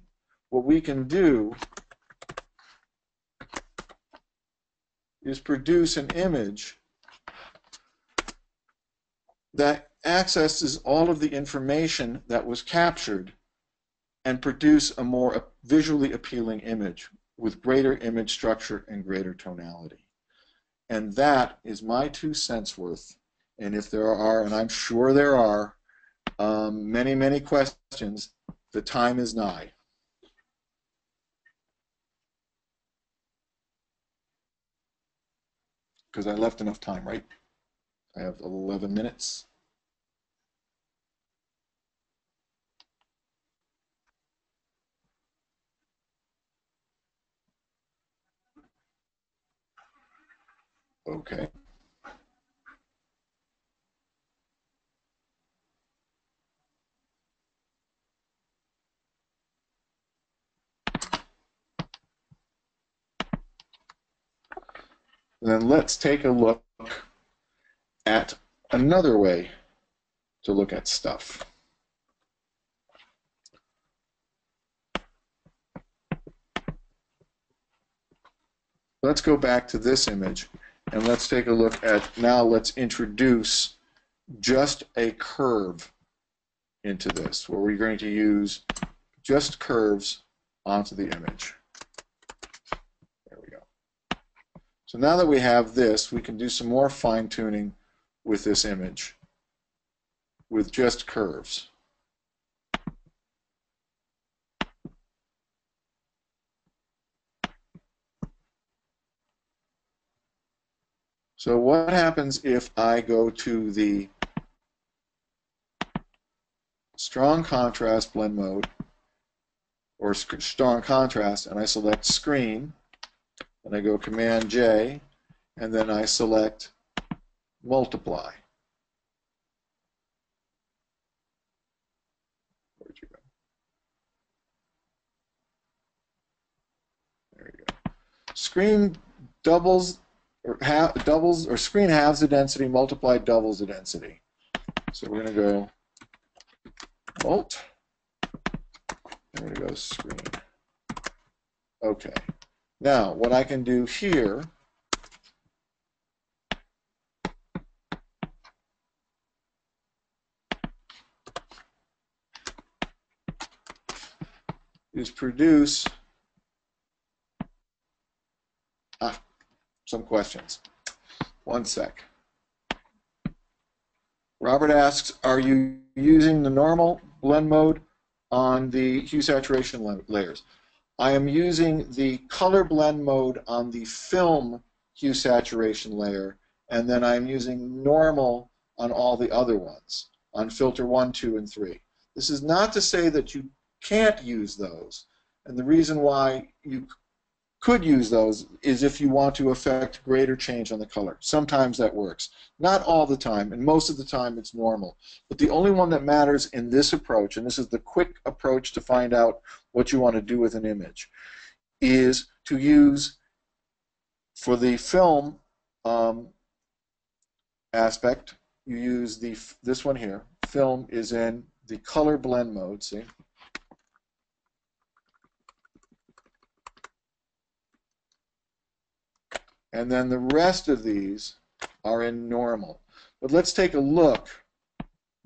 what we can do is produce an image that accesses all of the information that was captured and produce a more visually appealing image with greater image structure and greater tonality. And that is my two cents worth. And if there are, and I'm sure there are, um, many, many questions, the time is nigh. Because I left enough time, right? I have 11 minutes. Okay. Then let's take a look at another way to look at stuff. Let's go back to this image and let's take a look at, now let's introduce just a curve into this, where we're going to use just curves onto the image. There we go. So now that we have this, we can do some more fine-tuning with this image with just curves. So what happens if I go to the strong contrast blend mode or strong contrast and I select screen and I go command J and then I select multiply. There you go. Screen doubles half, doubles or screen halves the density multiplied doubles the density. So we're going to go. And we're going to go screen. Okay. Now, what I can do here is produce some questions. One sec. Robert asks, are you using the normal blend mode on the hue saturation layers? I am using the color blend mode on the film hue saturation layer, and then I'm using normal on all the other ones, on filter 1, 2, and 3. This is not to say that you can't use those, and the reason why you could use those is if you want to affect greater change on the color. Sometimes that works. Not all the time, and most of the time it's normal. But the only one that matters in this approach, and this is the quick approach to find out what you want to do with an image, is to use, for the film um, aspect, you use the this one here. Film is in the color blend mode, see? And then the rest of these are in normal. But let's take a look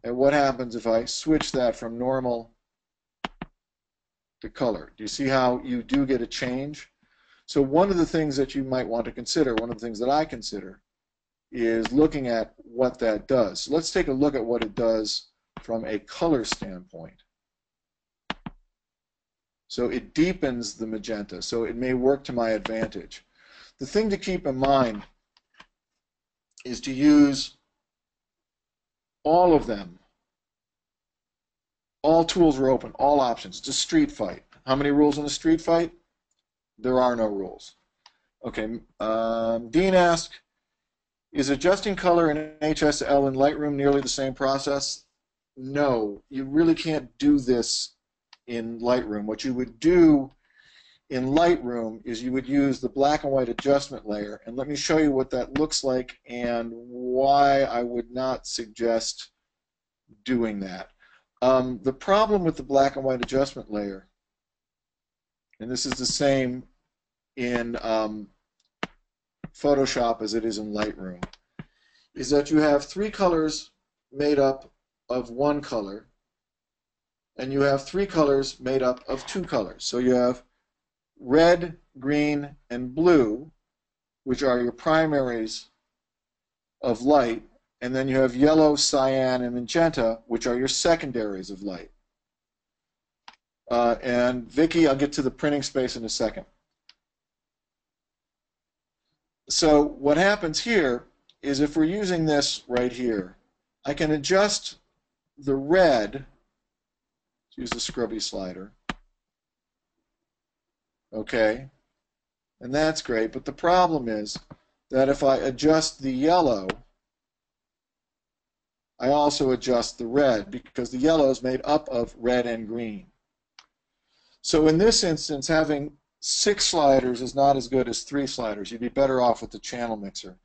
at what happens if I switch that from normal to color. Do you see how you do get a change? So one of the things that you might want to consider, one of the things that I consider, is looking at what that does. So let's take a look at what it does from a color standpoint. So it deepens the magenta. So it may work to my advantage. The thing to keep in mind is to use all of them. All tools are open, all options. It's a street fight. How many rules in a street fight? There are no rules. Okay, um, Dean asked, is adjusting color in HSL in Lightroom nearly the same process? No, you really can't do this in Lightroom. What you would do in Lightroom is you would use the black and white adjustment layer. And let me show you what that looks like and why I would not suggest doing that. Um, the problem with the black and white adjustment layer, and this is the same in um, Photoshop as it is in Lightroom, is that you have three colors made up of one color, and you have three colors made up of two colors. So you have red, green, and blue, which are your primaries of light, and then you have yellow, cyan, and magenta, which are your secondaries of light. Uh, and Vicky, I'll get to the printing space in a second. So what happens here is if we're using this right here, I can adjust the red, use the scrubby slider, okay, and that's great, but the problem is that if I adjust the yellow, I also adjust the red because the yellow is made up of red and green. So in this instance, having six sliders is not as good as three sliders. You'd be better off with the channel mixer.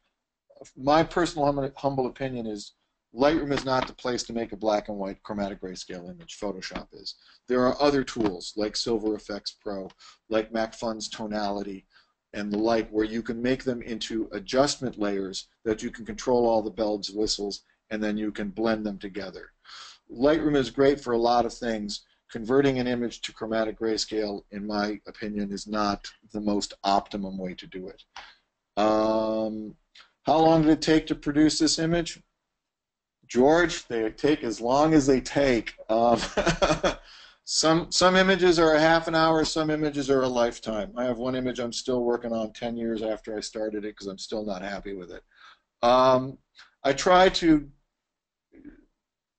My personal humble opinion is Lightroom is not the place to make a black and white chromatic grayscale image. Photoshop is. There are other tools like Silver Efex Pro, like Macphun's Tonality, and the like, where you can make them into adjustment layers that you can control all the bells, and whistles, and then you can blend them together. Lightroom is great for a lot of things, converting an image to chromatic grayscale, in my opinion, is not the most optimum way to do it. Um, how long did it take to produce this image? George, they take as long as they take. Um, [laughs] some some images are a half an hour, some images are a lifetime. I have one image I'm still working on 10 years after I started it because I'm still not happy with it. Um, I try to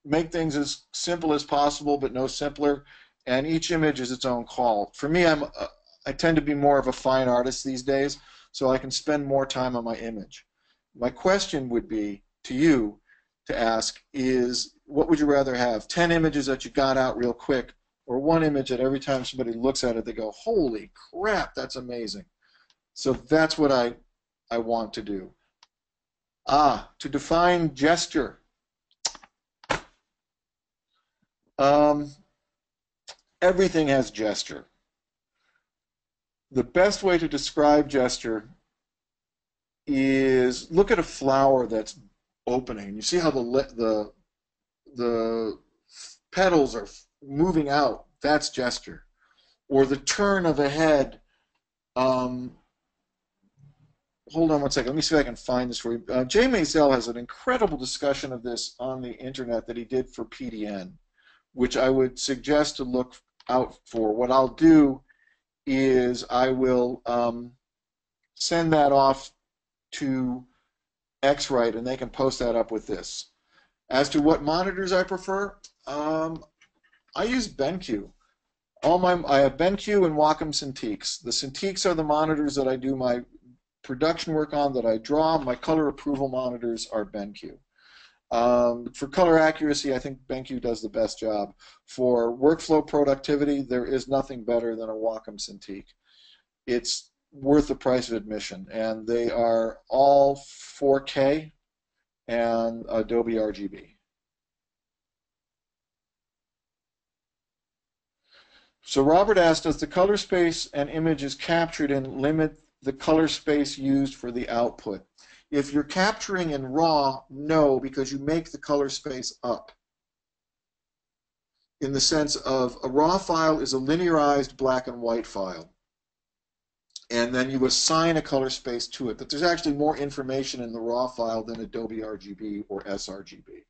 make things as simple as possible, but no simpler. And each image is its own call. For me, I'm uh, I tend to be more of a fine artist these days, so I can spend more time on my image. My question would be to you to ask is, what would you rather have? Ten images that you got out real quick, or one image that every time somebody looks at it, they go, "Holy crap, that's amazing." So that's what I I want to do. Ah, to define gesture. Um, everything has gesture. The best way to describe gesture is look at a flower that's opening. You see how the the the petals are moving out. That's gesture. Or the turn of a head. Um, hold on one second. Let me see if I can find this for you. Uh, Jay Maisel has an incredible discussion of this on the internet that he did for PDN which I would suggest to look out for. What I'll do is I will um, send that off to X-Rite and they can post that up with this. As to what monitors I prefer, um, I use BenQ. All my I have BenQ and Wacom Cintiqs. The Cintiqs are the monitors that I do my production work on that I draw. My color approval monitors are BenQ. Um, for color accuracy, I think BenQ does the best job. For workflow productivity, there is nothing better than a Wacom Cintiq. It's worth the price of admission, and they are all 4K and Adobe RGB. So Robert asked, does the color space and images captured in limit the color space used for the output? If you're capturing in RAW, no, because you make the color space up. In the sense of a RAW file is a linearized black and white file. And then you assign a color space to it. But there's actually more information in the RAW file than Adobe RGB or sRGB.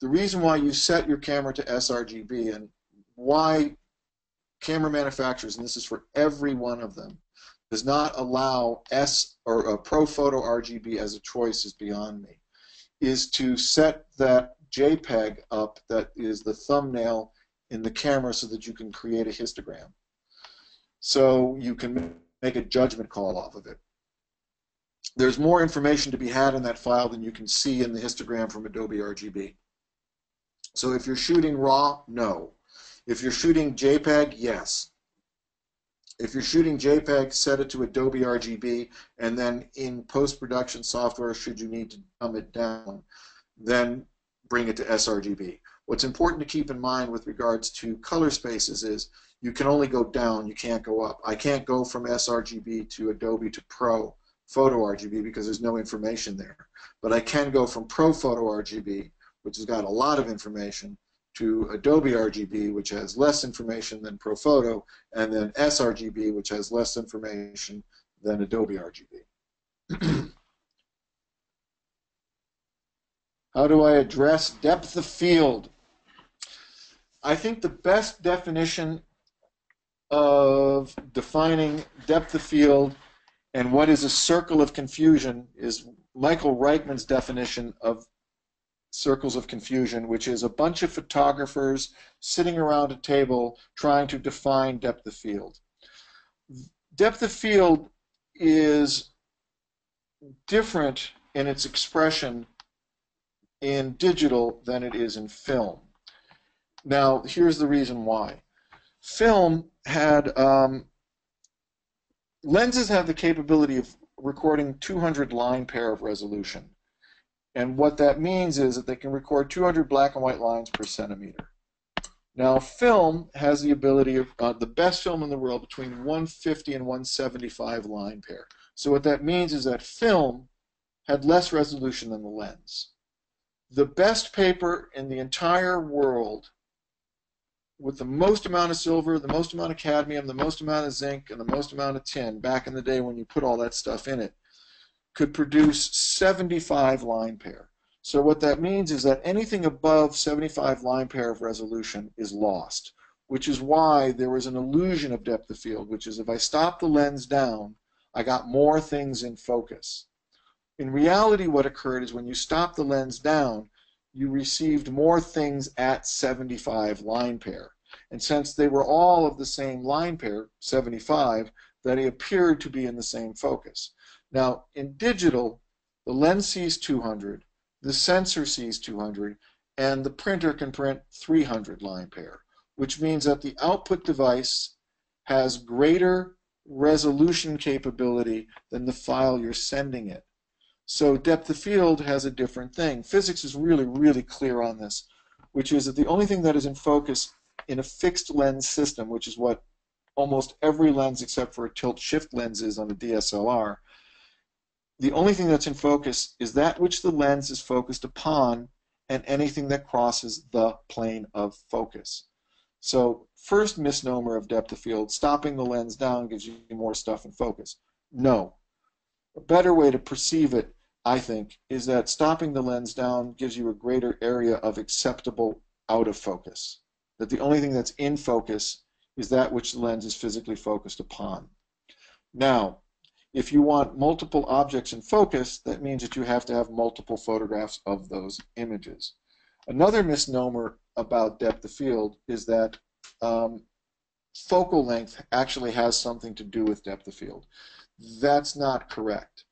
The reason why you set your camera to sRGB and why camera manufacturers, and this is for every one of them, does not allow S or uh, a ProPhoto RGB as a choice is beyond me, is to set that JPEG up that is the thumbnail in the camera so that you can create a histogram. So you can make a judgment call off of it. There's more information to be had in that file than you can see in the histogram from Adobe RGB. So if you're shooting RAW, no. If you're shooting JPEG, yes. If you're shooting JPEG, set it to Adobe RGB, and then in post-production software, should you need to dumb it down, then bring it to sRGB. What's important to keep in mind with regards to color spaces is you can only go down, you can't go up. I can't go from sRGB to Adobe to Pro Photo RGB because there's no information there. But I can go from ProPhoto RGB, which has got a lot of information, to Adobe RGB, which has less information than ProPhoto, and then sRGB, which has less information than Adobe RGB. [clears throat] How do I address depth of field? I think the best definition of defining depth of field and what is a circle of confusion is Michael Reichman's definition of circles of confusion, which is a bunch of photographers sitting around a table trying to define depth of field. Depth of field is different in its expression in digital than it is in film. Now, here's the reason why. Film had um, lenses have the capability of recording 200 line pair of resolution. And what that means is that they can record 200 black and white lines per centimeter. Now, film has the ability of uh, the best film in the world between 150 and 175 line pair. So what that means is that film had less resolution than the lens. The best paper in the entire world with the most amount of silver, the most amount of cadmium, the most amount of zinc, and the most amount of tin back in the day when you put all that stuff in it, could produce 75 line pair. So what that means is that anything above 75 line pair of resolution is lost, which is why there was an illusion of depth of field, which is if I stop the lens down, I got more things in focus. In reality, what occurred is when you stop the lens down, you received more things at 75 line pair. And since they were all of the same line pair, 75, they appeared to be in the same focus. Now, in digital, the lens sees 200, the sensor sees 200, and the printer can print 300 line pair, which means that the output device has greater resolution capability than the file you're sending it. So depth of field has a different thing. Physics is really, really clear on this, which is that the only thing that is in focus in a fixed lens system, which is what almost every lens except for a tilt shift lens is on a DSLR, the only thing that's in focus is that which the lens is focused upon and anything that crosses the plane of focus. So first misnomer of depth of field, stopping the lens down gives you more stuff in focus. No. A better way to perceive it I think, is that stopping the lens down gives you a greater area of acceptable out of focus. That the only thing that's in focus is that which the lens is physically focused upon. Now, if you want multiple objects in focus, that means that you have to have multiple photographs of those images. Another misnomer about depth of field is that um, focal length actually has something to do with depth of field. That's not correct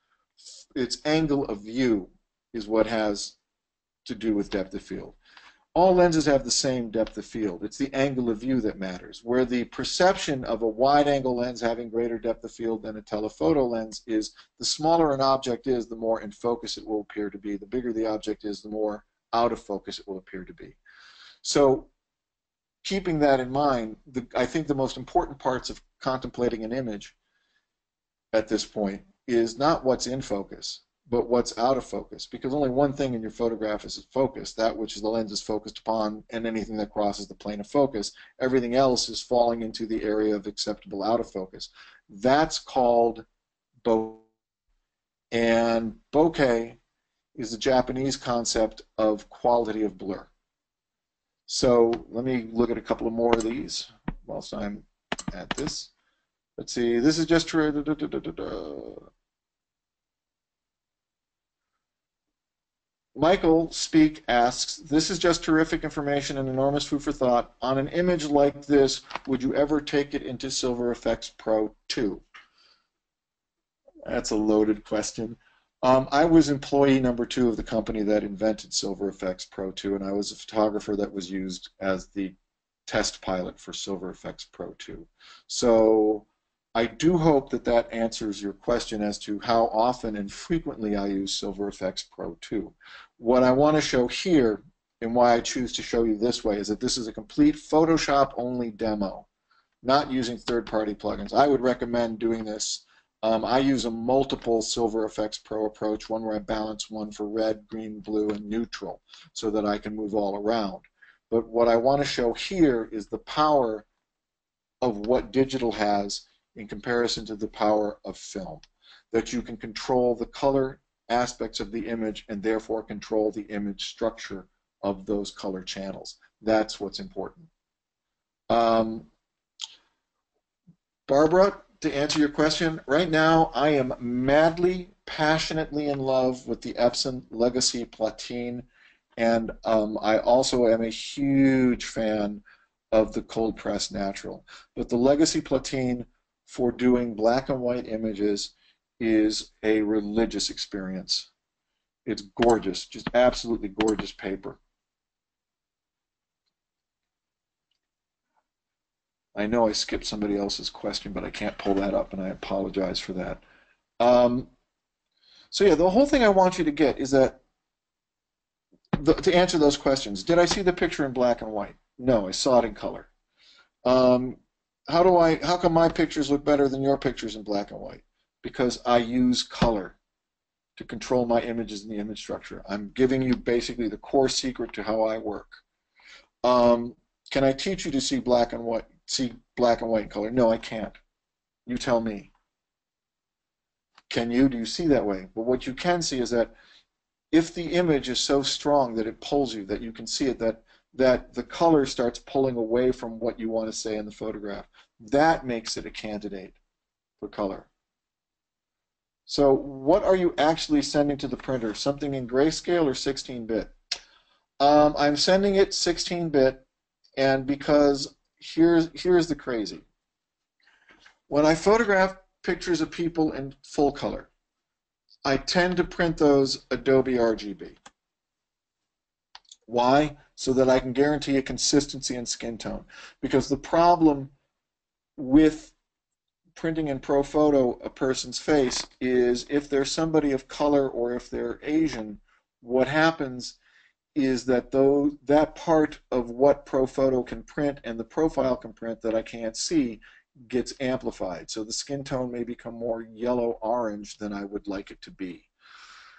its angle of view is what has to do with depth of field. All lenses have the same depth of field. It's the angle of view that matters. Where the perception of a wide angle lens having greater depth of field than a telephoto lens is the smaller an object is, the more in focus it will appear to be. The bigger the object is, the more out of focus it will appear to be. So keeping that in mind, the, I think the most important parts of contemplating an image at this point is not what's in focus, but what's out of focus. Because only one thing in your photograph is focus, that which is the lens is focused upon, and anything that crosses the plane of focus. Everything else is falling into the area of acceptable out of focus. That's called bokeh. And bokeh is the Japanese concept of quality of blur. So let me look at a couple of more of these whilst I'm at this. Let's see, this is just da, da, da, Michael Speak asks, this is just terrific information and enormous food for thought. On an image like this, would you ever take it into Silver Efex Pro 2? That's a loaded question. Um, I was employee number two of the company that invented Silver Efex Pro 2, and I was a photographer that was used as the test pilot for Silver Efex Pro 2. So I do hope that that answers your question as to how often and frequently I use Silver Efex Pro 2. What I want to show here, and why I choose to show you this way, is that this is a complete Photoshop-only demo, not using third-party plugins. I would recommend doing this um, I use a multiple Silver Efex Pro approach, one where I balance one for red, green, blue, and neutral, so that I can move all around. But what I want to show here is the power of what digital has in comparison to the power of film. That you can control the color aspects of the image and therefore control the image structure of those color channels. That's what's important. Um, Barbara, to answer your question, right now I am madly, passionately in love with the Epson Legacy Platine, and um, I also am a huge fan of the cold press natural. But the Legacy Platine for doing black and white images is a religious experience. It's gorgeous, just absolutely gorgeous paper. I know I skipped somebody else's question, but I can't pull that up, and I apologize for that. Um, so yeah, the whole thing I want you to get is that the, to answer those questions, did I see the picture in black and white? No, I saw it in color. Um, how do I? How come my pictures look better than your pictures in black and white? Because I use color to control my images in the image structure. I'm giving you basically the core secret to how I work. Um, can I teach you to see black and white? see black and white color? No, I can't. You tell me. Can you? Do you see that way? But what you can see is that if the image is so strong that it pulls you, that you can see it, that that the color starts pulling away from what you want to say in the photograph, that makes it a candidate for color. So what are you actually sending to the printer? Something in grayscale or 16-bit? Um, I'm sending it 16-bit, and because here's here's the crazy. When I photograph pictures of people in full color, I tend to print those Adobe RGB. Why? So that I can guarantee a consistency in skin tone. Because the problem with printing in ProPhoto a person's face is if they're somebody of color or if they're Asian, what happens is that though that part of what ProPhoto can print and the profile can print that I can't see gets amplified. So the skin tone may become more yellow-orange than I would like it to be.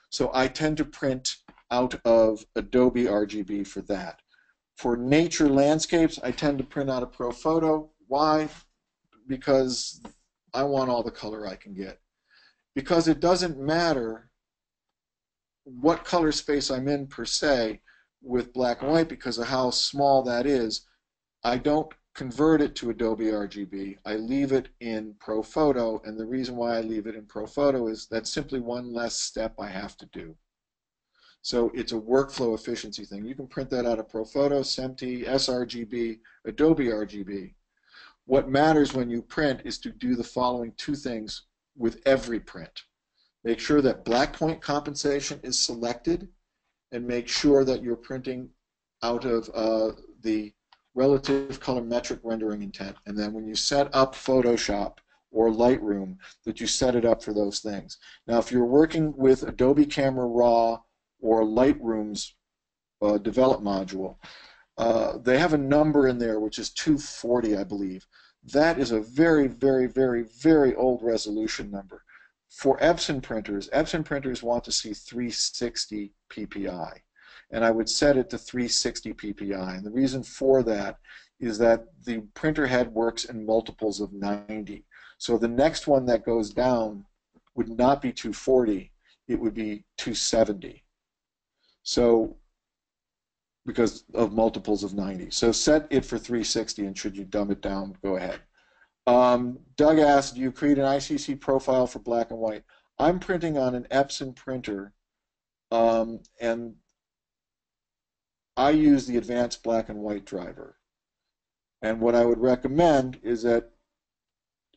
So I tend to print out of Adobe RGB for that. For nature landscapes, I tend to print out of ProPhoto. Why? Because I want all the color I can get. Because it doesn't matter what color space I'm in per se, with black and white because of how small that is. I don't convert it to Adobe RGB. I leave it in ProPhoto, and the reason why I leave it in ProPhoto is that's simply one less step I have to do. So it's a workflow efficiency thing. You can print that out of ProPhoto, SMPTE, sRGB, Adobe RGB. What matters when you print is to do the following two things with every print. Make sure that black point compensation is selected and make sure that you're printing out of uh, the relative colorimetric rendering intent. And then when you set up Photoshop or Lightroom, that you set it up for those things. Now, if you're working with Adobe Camera Raw or Lightroom's uh, develop module, uh, they have a number in there which is 240, I believe. That is a very, very, very, very old resolution number for Epson printers, Epson printers want to see 360 ppi. And I would set it to 360 ppi. And the reason for that is that the printer head works in multiples of 90. So the next one that goes down would not be 240, it would be 270. So because of multiples of 90. So set it for 360 and should you dumb it down, go ahead. Um, Doug asked, do you create an ICC profile for black and white? I'm printing on an Epson printer, um, and I use the advanced black and white driver. And what I would recommend is that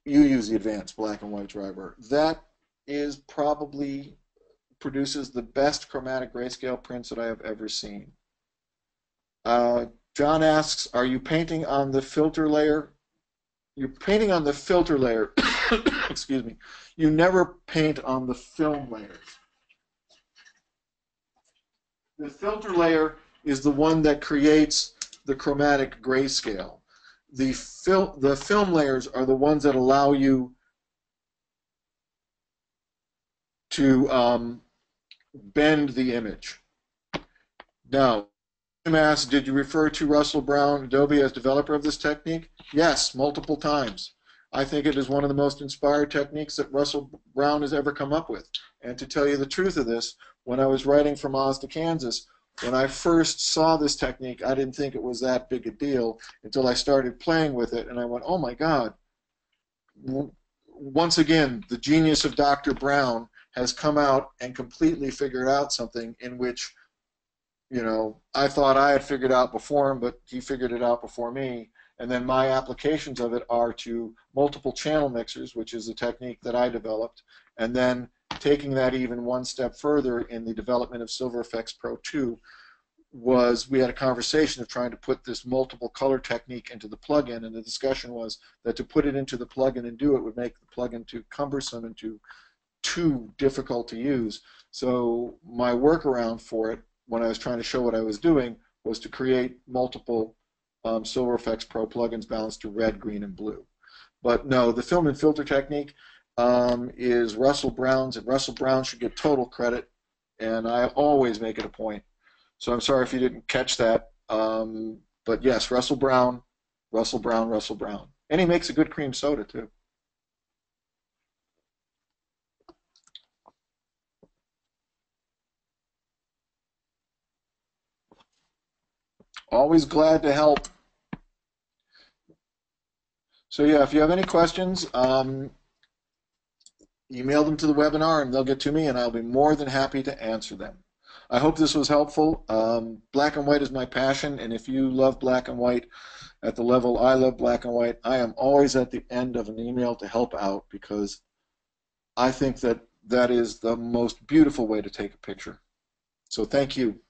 you use the advanced black and white driver. That is probably produces the best chromatic grayscale prints that I have ever seen. Uh, John asks, are you painting on the filter layer? You're painting on the filter layer. [coughs] Excuse me. You never paint on the film layers. The filter layer is the one that creates the chromatic grayscale. The, fil the film layers are the ones that allow you to um, bend the image. Now, asked, did you refer to Russell Brown Adobe as developer of this technique? Yes, multiple times. I think it is one of the most inspired techniques that Russell Brown has ever come up with. And to tell you the truth of this, when I was writing from Oz to Kansas, when I first saw this technique, I didn't think it was that big a deal until I started playing with it, and I went, oh my God. Once again, the genius of Dr. Brown has come out and completely figured out something in which, you know, I thought I had figured out before him, but he figured it out before me. And then my applications of it are to multiple channel mixers, which is a technique that I developed, and then taking that even one step further in the development of Silver Efex Pro 2 was we had a conversation of trying to put this multiple color technique into the plugin, and the discussion was that to put it into the plugin and do it would make the plugin too cumbersome and too too difficult to use. So my workaround for it, when I was trying to show what I was doing, was to create multiple um, Silver Efex Pro plugins balanced to red, green, and blue. But no, the film and filter technique um, is Russell Brown's, and Russell Brown should get total credit, and I always make it a point. So I'm sorry if you didn't catch that. Um, but yes, Russell Brown, Russell Brown, Russell Brown. And he makes a good cream soda, too. Always glad to help. So yeah, if you have any questions, um, email them to the webinar and they'll get to me and I'll be more than happy to answer them. I hope this was helpful. Um, black and white is my passion and if you love black and white at the level I love black and white, I am always at the end of an email to help out because I think that that is the most beautiful way to take a picture. So thank you.